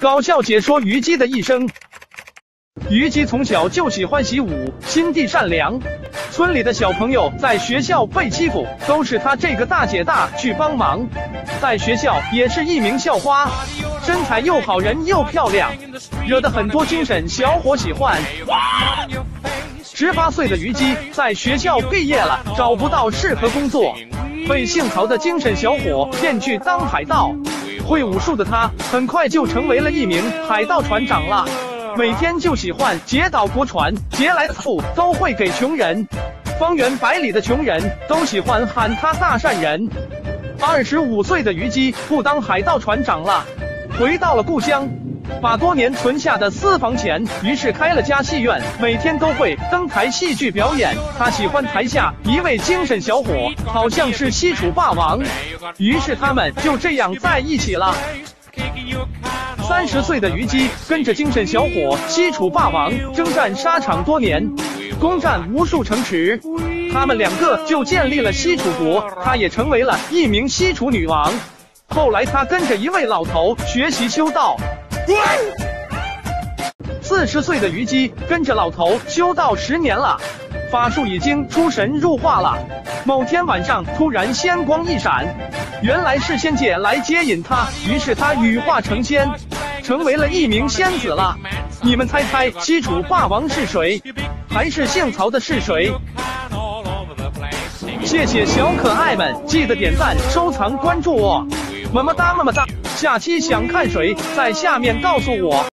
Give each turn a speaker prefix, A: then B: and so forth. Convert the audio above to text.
A: 搞笑解说虞姬的一生。虞姬从小就喜欢习武，心地善良。村里的小朋友在学校被欺负，都是她这个大姐大去帮忙。在学校也是一名校花，身材又好，人又漂亮，惹得很多精神小伙喜欢。十八岁的虞姬在学校毕业了，找不到适合工作，被姓曹的精神小伙骗去当海盗。会武术的他，很快就成为了一名海盗船长了。每天就喜欢劫岛国船，劫来的富都会给穷人，方圆百里的穷人都喜欢喊他大善人。二十五岁的虞姬不当海盗船长了，回到了故乡，把多年存下的私房钱，于是开了家戏院，每天都会登台戏剧表演。他喜欢台下一位精神小伙，好像是西楚霸王，于是他们就这样在一起了。三十岁的虞姬跟着精神小伙西楚霸王征战沙场多年，攻占无数城池，他们两个就建立了西楚国，他也成为了一名西楚女王。后来他跟着一位老头学习修道。四十岁的虞姬跟着老头修道十年了，法术已经出神入化了。某天晚上，突然仙光一闪，原来是仙界来接引他，于是他羽化成仙，成为了一名仙子了。你们猜猜西楚霸王是谁？还是姓曹的是谁？谢谢小可爱们，记得点赞、收藏、关注我，么么哒么么哒。下期想看谁，在下面告诉我。